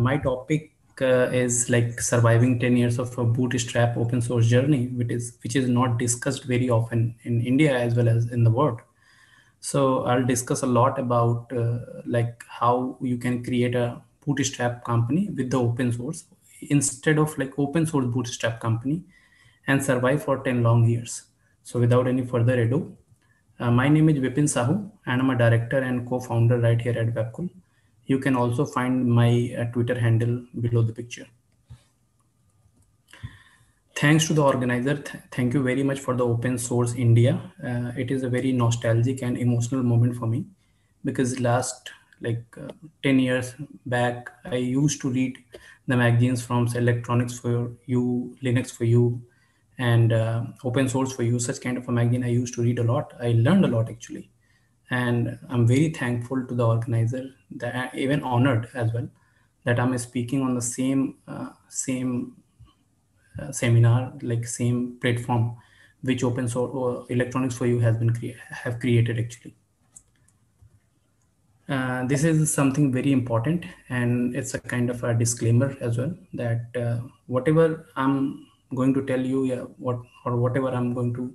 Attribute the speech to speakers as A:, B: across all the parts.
A: my topic uh, is like surviving 10 years of a bootstrap open source journey, which is which is not discussed very often in India as well as in the world. So I'll discuss a lot about uh, like how you can create a bootstrap company with the open source instead of like open source bootstrap company and survive for 10 long years. So without any further ado, uh, my name is Vipin Sahu and I'm a director and co-founder right here at Webkul. You can also find my uh, Twitter handle below the picture. Thanks to the organizer. Th thank you very much for the open source India. Uh, it is a very nostalgic and emotional moment for me because last like uh, 10 years back, I used to read the magazines from Electronics for You, Linux for You, and uh, Open Source for You, such kind of a magazine I used to read a lot. I learned a lot actually. And I'm very thankful to the organizer, that even honored as well, that I'm speaking on the same uh, same uh, seminar, like same platform, which Open Source uh, Electronics for You has been cre have created actually. Uh, this is something very important and it's a kind of a disclaimer as well that uh, whatever i'm going to tell you yeah, what or whatever i'm going to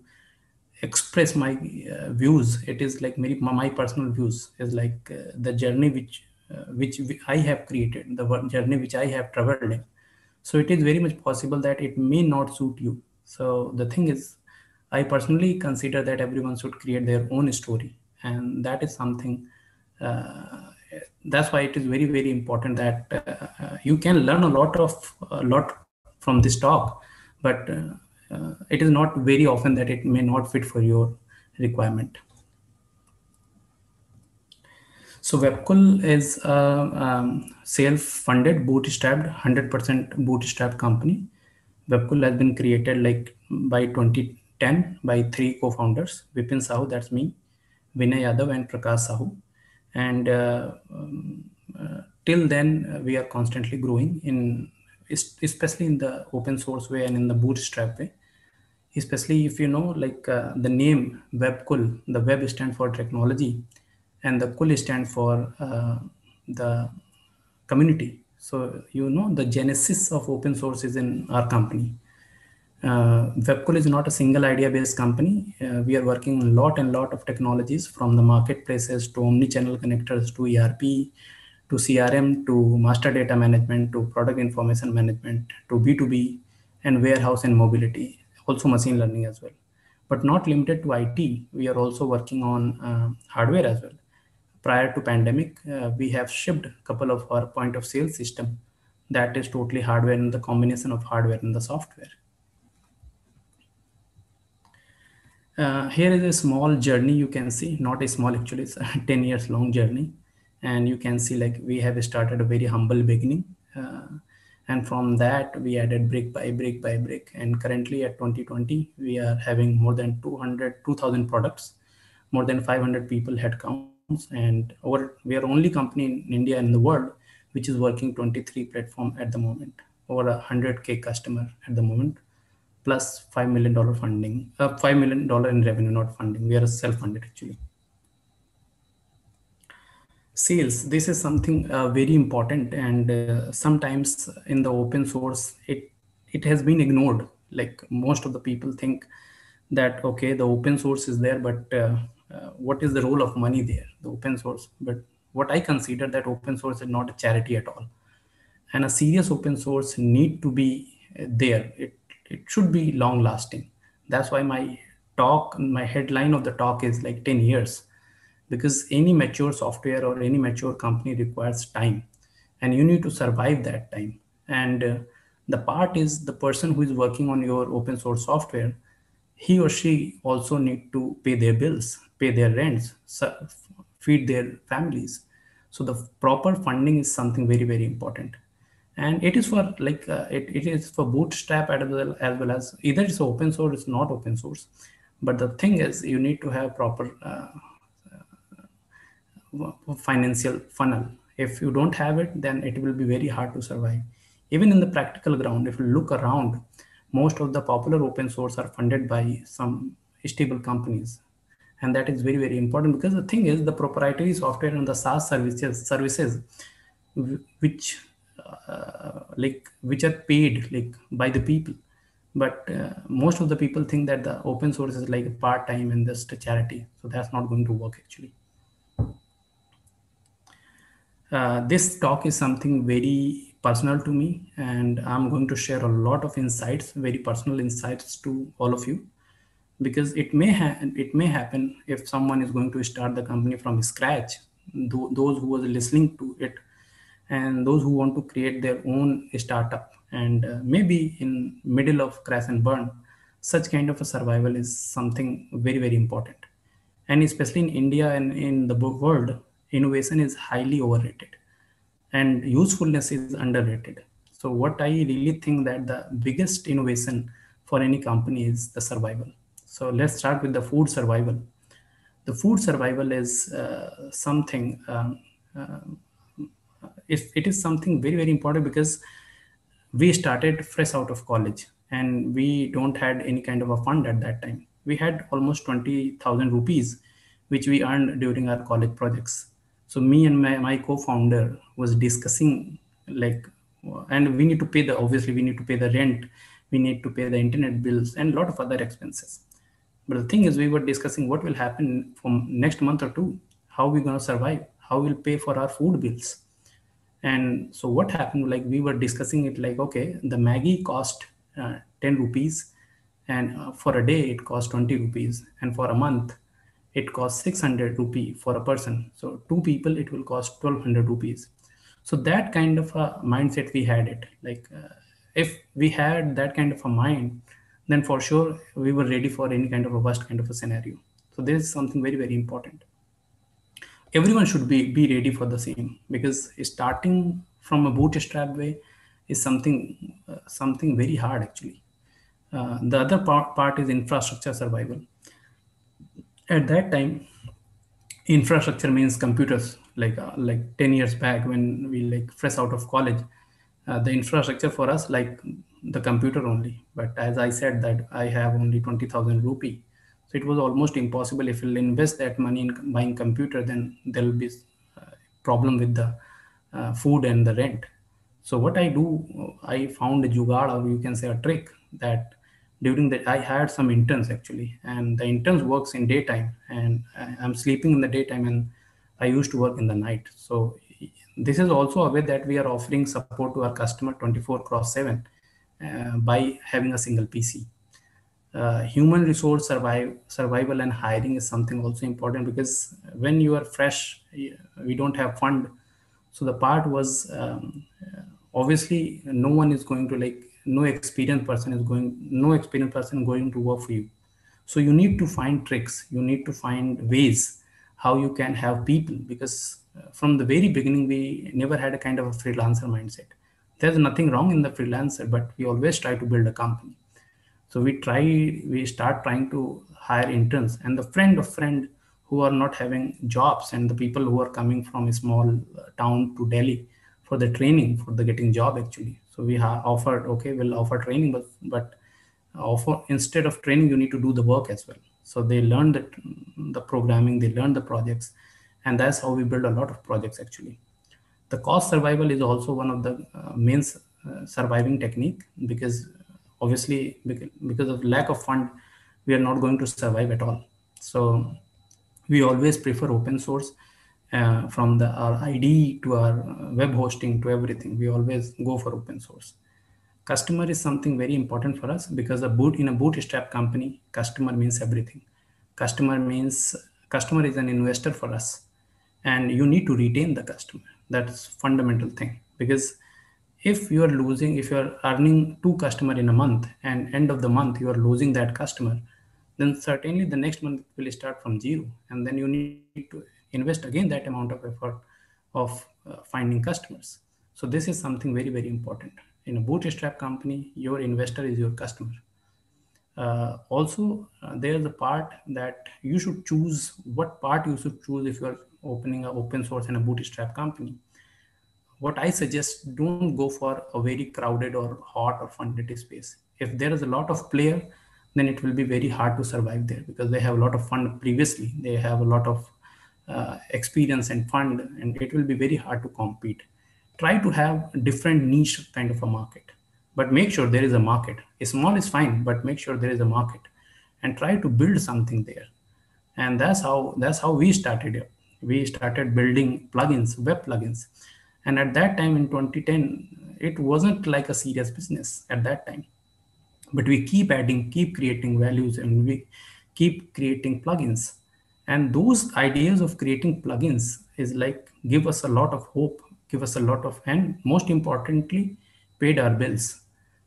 A: express my uh, views. It is like my, my personal views is like uh, the journey which uh, which i have created the journey which i have traveled in. So it is very much possible that it may not suit you. So the thing is i personally consider that everyone should create their own story. And that is something uh, that's why it is very very important that uh, you can learn a lot of a lot from this talk. But uh, it is not very often that it may not fit for your requirement so Webkul is a um, self-funded, bootstrapped, 100% bootstrap company. Webkul has been created like by 2010 by three co-founders, Vipin Sahu, that's me, Vinay Yadav and Prakash Sahu and uh, um, uh, till then uh, we are constantly growing in especially in the open source way and in the bootstrap way. Especially if you know like uh, the name webkul the web stand for technology and the kul stand for uh, the community. So you know the genesis of open source is in our company. Uh, Webkul is not a single idea based company. Uh, we are working a lot and lot of technologies from the marketplaces to omni-channel connectors to ERP to CRM to master data management to product information management to B2B and warehouse and mobility, also machine learning as well. But not limited to IT, we are also working on uh, hardware as well. Prior to pandemic, uh, we have shipped a couple of our point of sale system that is totally hardware and the combination of hardware and the software. Uh, here is a small journey you can see, not a small actually, it's a 10 years long journey. And you can see like we have started a very humble beginning. Uh, and from that we added brick by brick by brick. And currently at 2020, we are having more than 200, 2000 products, more than 500 people headcounts. And over, we are only company in India and the world, which is working 23 platform at the moment, over a 100K customer at the moment plus $5 million funding, uh, $5 million in revenue, not funding. We are self-funded actually. Sales, this is something uh, very important and uh, sometimes in the open source, it, it has been ignored. Like most of the people think that, okay, the open source is there, but uh, uh, what is the role of money there, the open source? But what I consider that open source is not a charity at all. And a serious open source need to be there. It it should be long lasting that's why my talk my headline of the talk is like 10 years because any mature software or any mature company requires time and you need to survive that time. And uh, the part is the person who is working on your open source software he or she also need to pay their bills pay their rents feed their families. So the proper funding is something very very important. And it is for like uh, it, it is for bootstrap as well, as well as either it's open source it's not open source. But the thing is you need to have proper uh, financial funnel. If you don't have it then it will be very hard to survive. Even in the practical ground if you look around most of the popular open source are funded by some stable companies. And that is very very important because the thing is the proprietary software and the SaaS services services which uh, like which are paid like by the people. But uh, most of the people think that the open source is like a part-time and just a charity. So that's not going to work actually uh, this talk is something very personal to me and i'm going to share a lot of insights very personal insights to all of you because it may ha- it may happen if someone is going to start the company from scratch th- those who was listening to it and those who want to create their own startup. And uh, maybe in middle of crash and burn such kind of a survival is something very very important. And especially in india and in the world innovation is highly overrated and usefulness is underrated. So what i really think that the biggest innovation for any company is the survival. So let's start with the food survival. The food survival is uh, something um, uh, it, it is something very very important because we started fresh out of college and we don't had any kind of a fund at that time. We had almost 20000 rupees which we earned during our college projects so me and my, my co-founder was discussing like and we need to pay the obviously we need to pay the rent we need to pay the internet bills and a lot of other expenses. But the thing is we were discussing what will happen from next month or two how we're going to survive how we'll pay for our food bills. And so what happened like we were discussing it like okay the Maggi cost uh, 10 rupees and uh, for a day it cost 20 rupees and for a month it costs 600 rupee for a person. So two people it will cost 1200 rupees. So that kind of a mindset we had it. Like uh, if we had that kind of a mind then for sure we were ready for any kind of a worst kind of a scenario. So this is something very very important. Everyone should be be ready for the same because starting from a bootstrap way is something uh, something very hard actually. Uh, the other part, part is infrastructure survival at that time infrastructure means computers like uh, like 10 years back when we like fresh out of college uh, the infrastructure for us like the computer only. But as i said that i have only 20000 rupee so it was almost impossible. If you'll invest that money in buying computer then there will be uh, problem with the uh, food and the rent. So what i do i found a jugaad or you can say a trick that during that i had some interns actually. And the interns works in daytime. And i'm sleeping in the daytime and i used to work in the night. So this is also a way that we are offering support to our customer 24 cross 7 uh, by having a single pc uh, human resource survive, survival and hiring is something also important because when you are fresh we don't have fund. So the part was um, obviously no one is going to like no experienced person is going no experienced person going to work for you. So you need to find tricks. You need to find ways how you can have people because uh, from the very beginning we never had a kind of a freelancer mindset. There's nothing wrong in the freelancer but we always try to build a company. So we try we start trying to hire interns and the friend of friend who are not having jobs and the people who are coming from a small uh, town to delhi for the training for the getting job actually so we have offered okay we'll offer training but but offer instead of training you need to do the work as well. So they learn the the programming they learn the projects and that's how we build a lot of projects actually. The cost survival is also one of the uh, main uh, surviving technique because obviously because of lack of fund we are not going to survive at all. So we always prefer open source uh, from the our IDE to our uh, web hosting to everything. We always go for open source. Customer is something very important for us because a boot in a bootstrap company, customer means everything. Customer means customer is an investor for us, and you need to retain the customer. That's fundamental thing because if you are losing, if you are earning two customer in a month, and end of the month you are losing that customer, then certainly the next month will start from zero, and then you need to invest again that amount of effort of uh, finding customers. So this is something very, very important. In a bootstrap company, your investor is your customer. Uh, also, uh, there's a part that you should choose what part you should choose if you're opening an open source and a bootstrap company. What I suggest, don't go for a very crowded or hot or funded space. If there is a lot of player, then it will be very hard to survive there because they have a lot of fund previously. They have a lot of uh, experience and fund and it will be very hard to compete. Try to have different niche kind of a market but make sure there is a market. A small is fine but make sure there is a market and try to build something there. And that's how that's how we started we started building plugins web plugins. And at that time in 2010 it wasn't like a serious business at that time. But we keep adding keep creating values and we keep creating plugins and those ideas of creating plugins is like give us a lot of hope give us a lot of and most importantly paid our bills.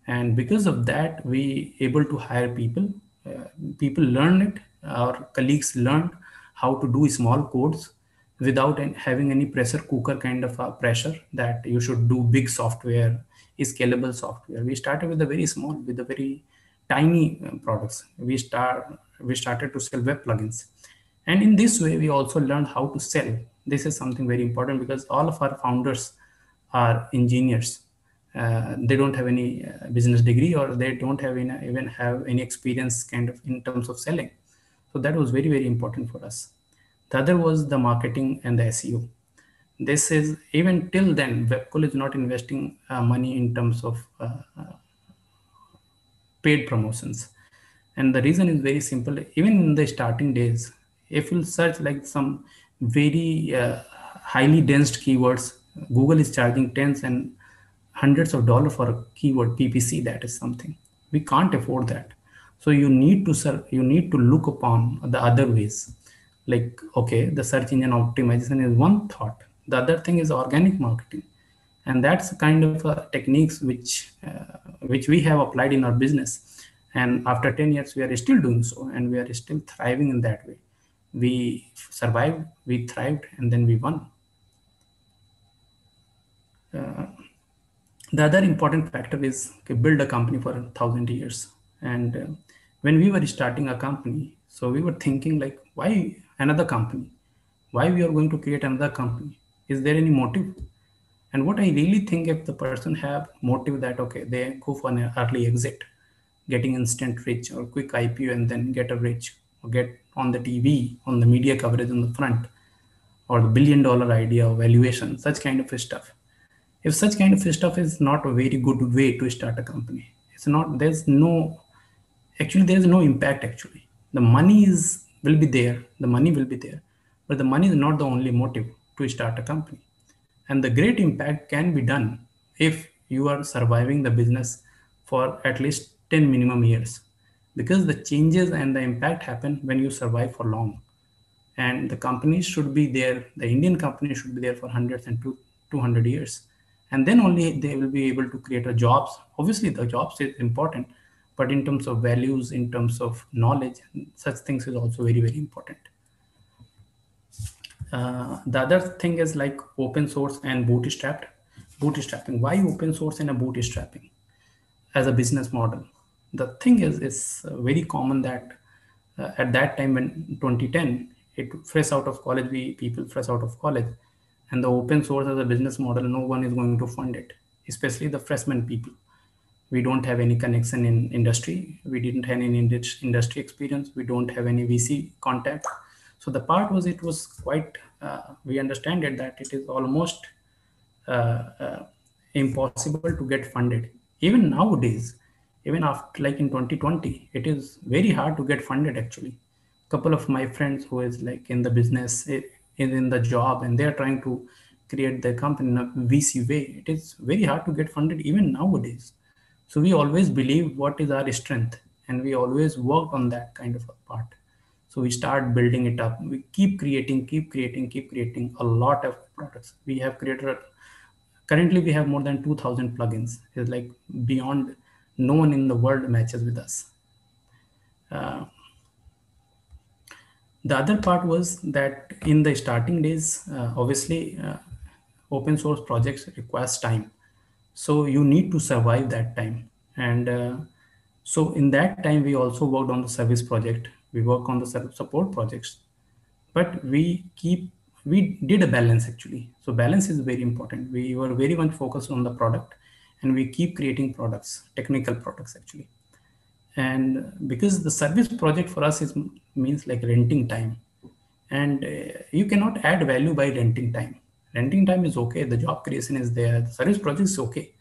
A: And because of that we able to hire people. Uh, people learn it. Our colleagues learned how to do small codes without having any pressure cooker kind of a pressure that you should do big software scalable software. We started with a very small with a very tiny uh, products. We start we started to sell web plugins and in this way we also learned how to sell. This is something very important because all of our founders are engineers. Uh, they don't have any uh, business degree or they don't have any, even have any experience kind of in terms of selling. So that was very very important for us. The other was the marketing and the seo this is even till then Webkul is not investing uh, money in terms of uh, uh, paid promotions. And the reason is very simple. Even in the starting days if you search like some very uh, highly dense keywords google is charging tens and hundreds of dollars for a keyword ppc that is something. We can't afford that. So you need to sir you need to look upon the other ways. Like okay the search engine optimization is one thought. The other thing is organic marketing. And that's kind of uh, techniques which uh, which we have applied in our business. And after 10 years we are still doing so and we are still thriving in that way we survived we thrived and then we won. Uh, the other important factor is okay, build a company for a thousand years. And uh, when we were starting a company so we were thinking like why another company? Why we are going to create another company? Is there any motive? And what i really think if the person have motive that okay they go for an early exit getting instant rich or quick ipo and then get a rich or get on the tv on the media coverage on the front or the billion dollar idea or valuation such kind of stuff. If such kind of stuff is not a very good way to start a company it's not there's no actually there's no impact actually. The money is will be there the money will be there but the money is not the only motive to start a company. And the great impact can be done if you are surviving the business for at least 10 minimum years because the changes and the impact happen when you survive for long and the companies should be there the indian company should be there for hundreds and two, 200 years and then only they will be able to create a jobs obviously the jobs is important but in terms of values in terms of knowledge such things is also very very important uh, the other thing is like open source and bootstrapped. Bootstrapping. Why open source and a bootstrapping as a business model? The thing is, it's very common that uh, at that time in 2010, it fresh out of college, we people fresh out of college, and the open source as a business model, no one is going to fund it, especially the freshman people. We don't have any connection in industry. We didn't have any industry experience. We don't have any VC contact so the part was it was quite uh, we understand it that it is almost uh, uh, impossible to get funded even nowadays even after like in 2020 it is very hard to get funded actually a couple of my friends who is like in the business eh, is in the job and they're trying to create their company in a vc way it is very hard to get funded even nowadays so we always believe what is our strength and we always worked on that kind of a part so we start building it up. We keep creating, keep creating, keep creating a lot of products. We have created, currently we have more than 2000 plugins. It's like beyond no one in the world matches with us. Uh, the other part was that in the starting days, uh, obviously uh, open source projects requires time. So you need to survive that time. And uh, so in that time, we also worked on the service project we work on the support projects but we keep we did a balance actually so balance is very important we were very much focused on the product and we keep creating products technical products actually. And because the service project for us is means like renting time. And uh, you cannot add value by renting time. Renting time is okay the job creation is there the service project is okay.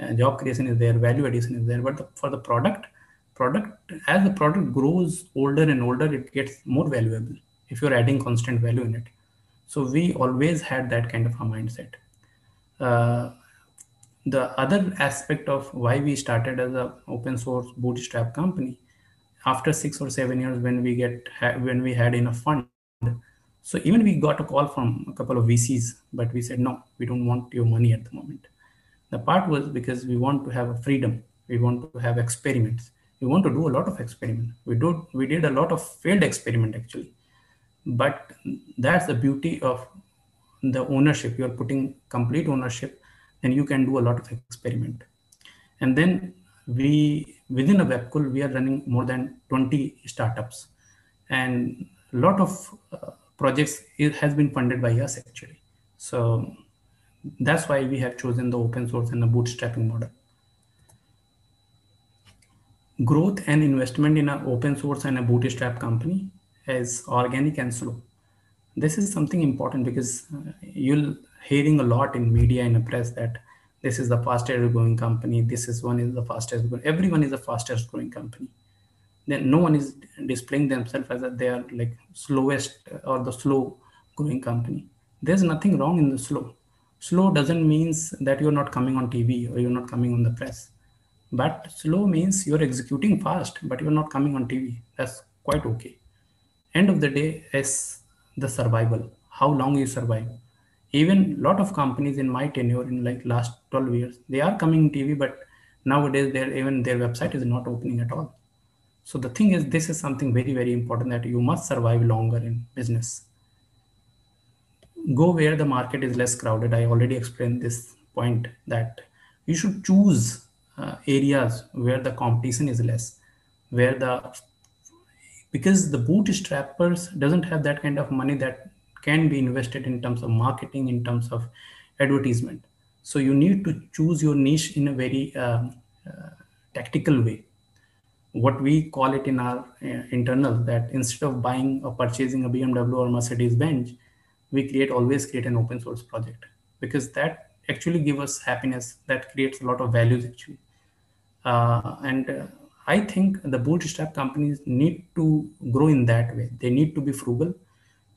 A: Uh, job creation is there value addition is there but the, for the product product as the product grows older and older it gets more valuable if you're adding constant value in it. So we always had that kind of a mindset. Uh, the other aspect of why we started as a open source bootstrap company after six or seven years when we get when we had enough fund so even we got a call from a couple of vcs but we said no we don't want your money at the moment. The part was because we want to have a freedom. We want to have experiments. We want to do a lot of experiment. We do we did a lot of failed experiment actually. But that's the beauty of the ownership. You're putting complete ownership then you can do a lot of experiment. And then we within a webkul we are running more than 20 startups. And a lot of uh, projects it has been funded by us actually. So that's why we have chosen the open source and the bootstrapping model. Growth and investment in an open source and a bootstrap company is organic and slow. This is something important because uh, you'll hearing a lot in media and the press that this is the fastest growing company this is one is the fastest growing everyone is the fastest growing company. Then no one is displaying themselves as that they are like slowest or the slow growing company. There's nothing wrong in the slow. Slow doesn't means that you're not coming on tv or you're not coming on the press. But slow means you're executing fast but you're not coming on tv that's quite okay. End of the day is the survival. How long you survive even a lot of companies in my tenure in like last 12 years they are coming tv but nowadays their even their website is not opening at all. So the thing is this is something very very important that you must survive longer in business. Go where the market is less crowded. I already explained this point that you should choose uh, areas where the competition is less where the because the bootstrappers doesn't have that kind of money that can be invested in terms of marketing in terms of advertisement. So you need to choose your niche in a very uh, uh, tactical way. What we call it in our uh, internal that instead of buying or purchasing a bmw or mercedes benz we create always create an open source project. Because that actually give us happiness that creates a lot of values actually. Uh, and uh, i think the bootstrap companies need to grow in that way. They need to be frugal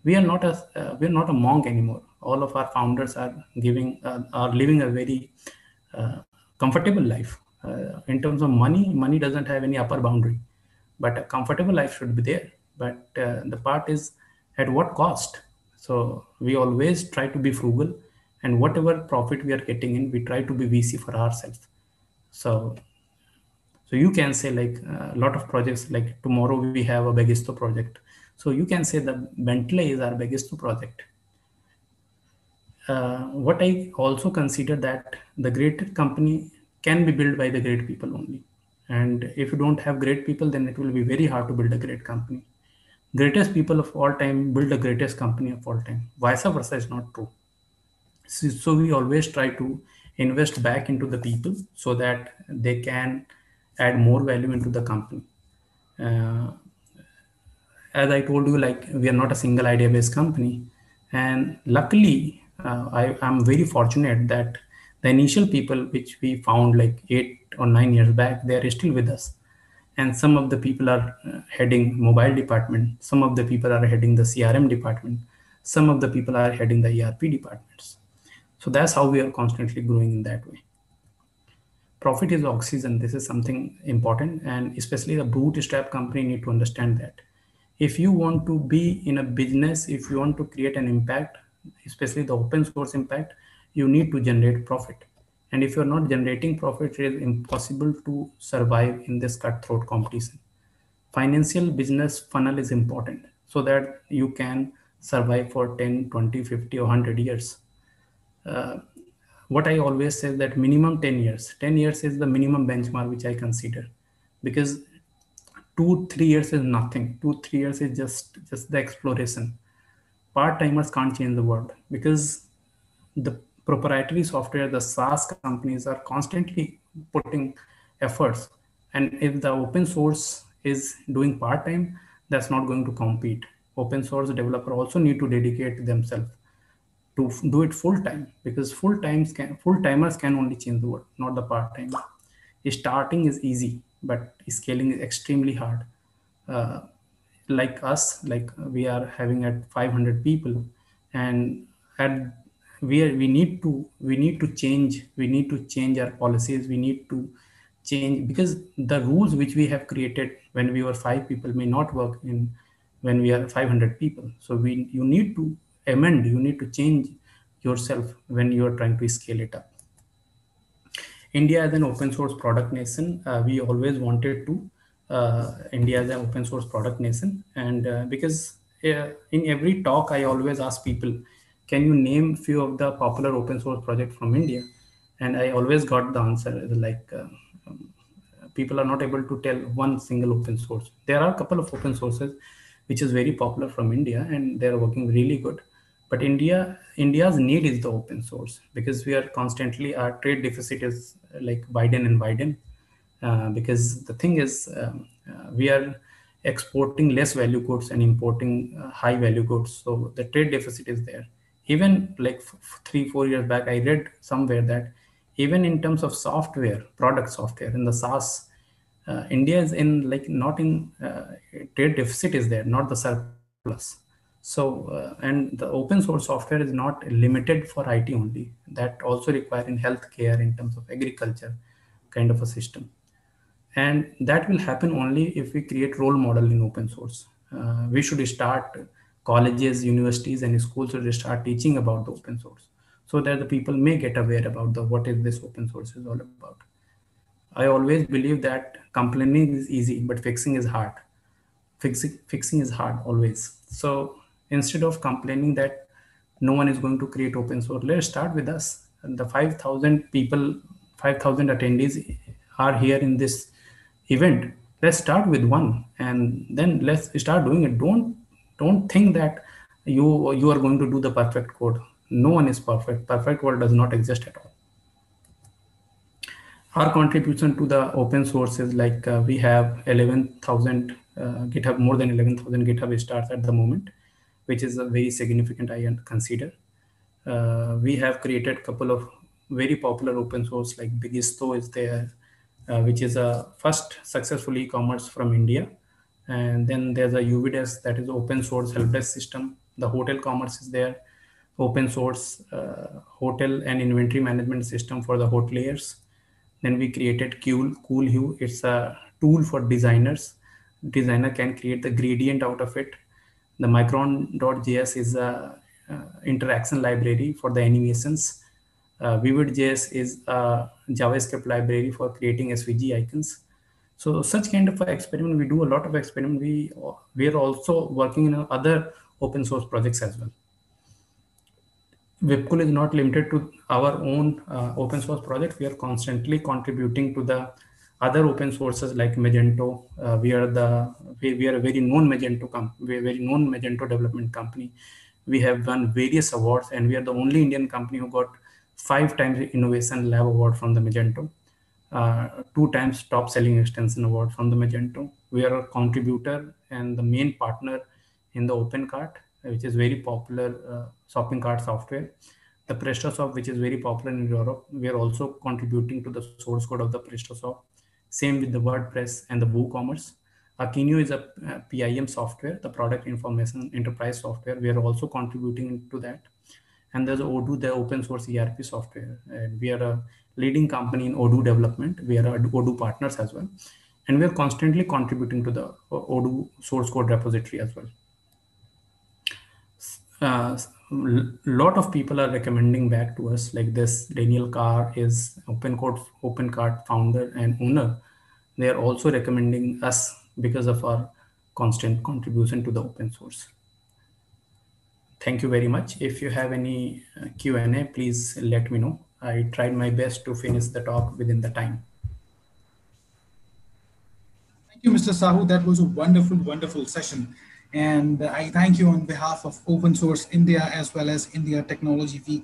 A: we are not a uh, we are not a monk anymore. All of our founders are giving uh, are living a very uh, comfortable life. Uh, in terms of money money doesn't have any upper boundary but a comfortable life should be there. But uh, the part is at what cost? So we always try to be frugal and whatever profit we are getting in we try to be vc for ourselves. So so you can say like uh, a lot of projects like tomorrow we have a Bagisto project so you can say the Bentley is our biggest project. Uh, what I also consider that the great company can be built by the great people only. And if you don't have great people, then it will be very hard to build a great company. Greatest people of all time build the greatest company of all time. Vice versa is not true. So, so we always try to invest back into the people so that they can add more value into the company. Uh, as I told you, like we are not a single idea based company. And luckily, uh, I am very fortunate that the initial people which we found like eight or nine years back, they are still with us. And some of the people are uh, heading mobile department. Some of the people are heading the CRM department. Some of the people are heading the ERP departments. So that's how we are constantly growing in that way. Profit is oxygen. This is something important. And especially the bootstrap company need to understand that if you want to be in a business if you want to create an impact especially the open source impact you need to generate profit. And if you're not generating profit it is impossible to survive in this cutthroat competition. Financial business funnel is important so that you can survive for 10 20 50 or 100 years. Uh, what i always say that minimum 10 years. 10 years is the minimum benchmark which i consider because two three years is nothing. Two three years is just just the exploration. Part timers can't change the world because the proprietary software the saas companies are constantly putting efforts. And if the open source is doing part time that's not going to compete. Open source developer also need to dedicate themselves to do it full time because full times can full timers can only change the world, not the part timer. Starting is easy, but scaling is extremely hard. Uh, like us, like we are having at 500 people, and at we are, we need to we need to change we need to change our policies. We need to change because the rules which we have created when we were five people may not work in when we are 500 people. So we you need to amend, you need to change yourself when you are trying to scale it up. India as an open source product nation, uh, we always wanted to uh, India as an open source product nation, and uh, because in every talk I always ask people, can you name few of the popular open source projects from India? And I always got the answer like um, people are not able to tell one single open source. There are a couple of open sources which is very popular from India and they're working really good. But India, India's need is the open source because we are constantly our trade deficit is like Biden and Biden. Uh, because the thing is, um, uh, we are exporting less value goods and importing uh, high value goods. So the trade deficit is there. Even like three, four years back, I read somewhere that even in terms of software, product software in the SaaS, uh, India is in like not in uh, trade deficit is there, not the surplus. So uh, and the open source software is not limited for IT only. That also require in healthcare, in terms of agriculture, kind of a system, and that will happen only if we create role model in open source. Uh, we should start colleges, universities, and schools should start teaching about the open source so that the people may get aware about the what is this open source is all about. I always believe that complaining is easy, but fixing is hard. Fixing, fixing is hard always. So instead of complaining that no one is going to create open source, let's start with us. The 5,000 people, 5,000 attendees are here in this event. Let's start with one and then let's start doing it. Don't don't think that you you are going to do the perfect code. No one is perfect. Perfect code does not exist at all our contribution to the open source is like uh, we have 11,000 uh, GitHub, more than 11,000 GitHub stars at the moment, which is a very significant I consider. Uh, we have created a couple of very popular open source like Bagisto is there, uh, which is a first successful e-commerce from India. And then there's a UVDesk that is open source help desk system. The hotel commerce is there, open source uh, hotel and inventory management system for the hoteliers then we created cool CoolHue it's a tool for designers designer can create the gradient out of it the micron.js is a uh, interaction library for the animations. Uh, vivid.js is a javascript library for creating svg icons. So such kind of experiment we do a lot of experiment. We we are also working in other open source projects as well. Webkul is not limited to our own uh, open source project. We are constantly contributing to the other open sources like Magento. Uh, we are the we, we, are a very known Magento company, we are very known Magento development company. We have won various awards, and we are the only Indian company who got five times Innovation Lab Award from the Magento, uh, two times Top Selling Extension Award from the Magento. We are a contributor and the main partner in the OpenCart which is very popular uh, shopping cart software. The PrestaShop, which is very popular in Europe, we are also contributing to the source code of the PrestaShop. Same with the WordPress and the WooCommerce. Akeneo is a uh, PIM software, the product information enterprise software. We are also contributing to that. And there's Odoo, the open source ERP software. And we are a leading company in Odoo development. We are Odoo partners as well. And we are constantly contributing to the uh, Odoo source code repository as well uh, lot of people are recommending back to us like this Daniel Kerr is open code open cart founder and owner. They are also recommending us because of our constant contribution to the open source. Thank you very much. If you have any uh, q&a please let me know. I tried my best to finish the talk within the time.
B: Thank you mr sahu. That was a wonderful wonderful session and I thank you on behalf of Open Source India as well as India Technology Week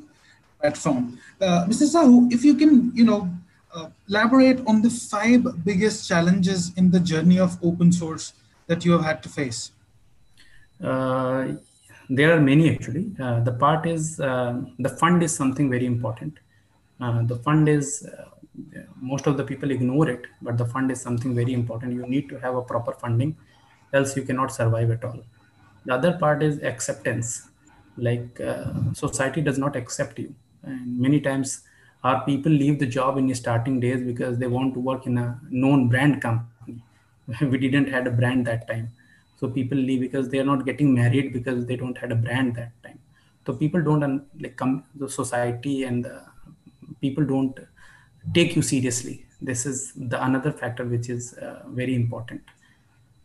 B: platform. Uh, Mr. Sahu, if you can, you know, uh, elaborate on the five biggest challenges in the journey of open source that you have had to face.
A: Uh, there are many actually. Uh, the part is uh, the fund is something very important. Uh, the fund is most of the people ignore it, but the fund is something very important. You need to have a proper funding, else you cannot survive at all. The other part is acceptance. Like uh, society does not accept you, and many times our people leave the job in the starting days because they want to work in a known brand company. we didn't had a brand that time so people leave because they are not getting married because they don't had a brand that time so people don't like come the society and the people don't take you seriously this is the another factor which is uh, very important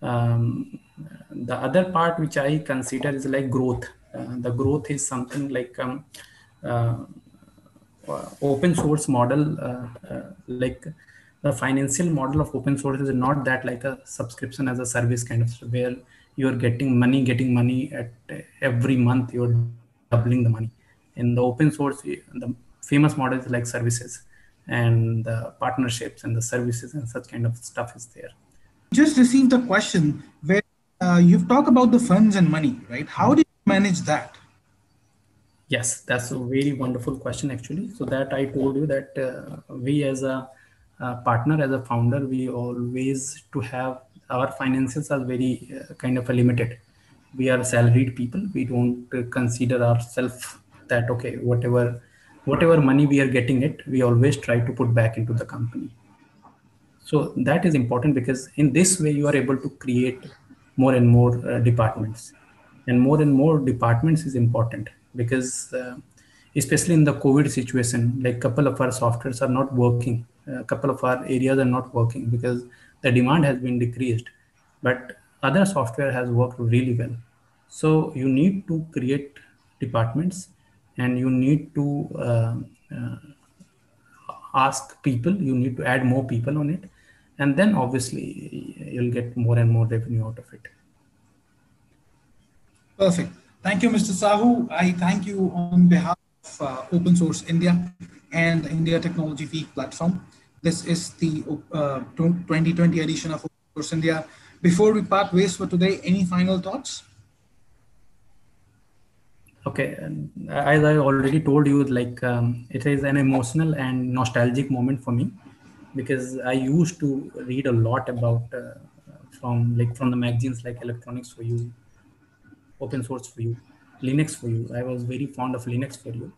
A: um, the other part which i consider is like growth. Uh, the growth is something like um, uh, open source model uh, uh, like the financial model of open source is not that like a subscription as a service kind of where you're getting money getting money at every month you're doubling the money. In the open source the famous model is like services and the partnerships and the services and such kind of stuff is there
B: just received a question where uh, you've talked about the funds and money right? How do you manage that?
A: Yes that's a very wonderful question actually. So that i told you that uh, we as a partner as a founder we always to have our finances are very uh, kind of a limited. We are salaried people. We don't consider ourselves that okay whatever whatever money we are getting it we always try to put back into the company so that is important because in this way you are able to create more and more uh, departments. And more and more departments is important because uh, especially in the covid situation like couple of our softwares are not working a couple of our areas are not working because the demand has been decreased but other software has worked really well. So you need to create departments and you need to uh, uh, ask people you need to add more people on it and then obviously you'll get more and more revenue out of it.
B: Perfect. Thank you mr sahu. I thank you on behalf of uh, open source india and india technology week platform. This is the uh, 2020 edition of Open Source India. Before we part ways for today, any final thoughts?
A: Okay, as I already told you, like um, it is an emotional and nostalgic moment for me because I used to read a lot about uh, from like from the magazines like Electronics for You, Open Source for You, Linux for You. I was very fond of Linux for You,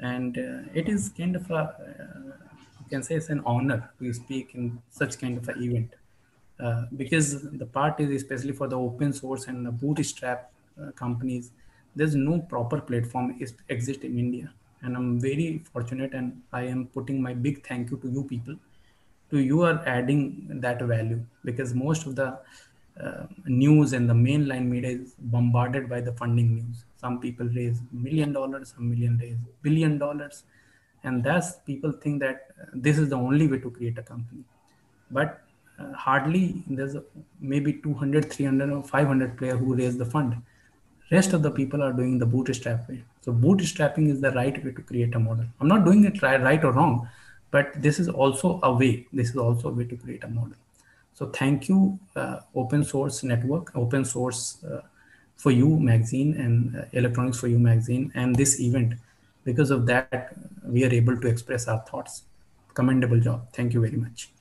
A: and uh, it is kind of a uh, can say it's an honor to speak in such kind of an event. Uh, because the part is especially for the open source and the bootstrap uh, companies there's no proper platform is exist in india. And i'm very fortunate and i am putting my big thank you to you people to you are adding that value? Because most of the uh, news and the mainline media is bombarded by the funding news. Some people raise million dollars some million raise billion dollars. And thus people think that uh, this is the only way to create a company. But uh, hardly there's maybe 200 300 or 500 player who raise the fund. Rest of the people are doing the bootstrap way so bootstrapping is the right way to create a model. I'm not doing it right or wrong but this is also a way this is also a way to create a model. So thank you uh, open source network open source uh, for you magazine and uh, electronics for you magazine and this event. Because of that we are able to express our thoughts. Commendable job. Thank you very much